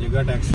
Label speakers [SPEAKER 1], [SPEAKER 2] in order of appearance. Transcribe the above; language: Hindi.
[SPEAKER 1] जगह टैक्स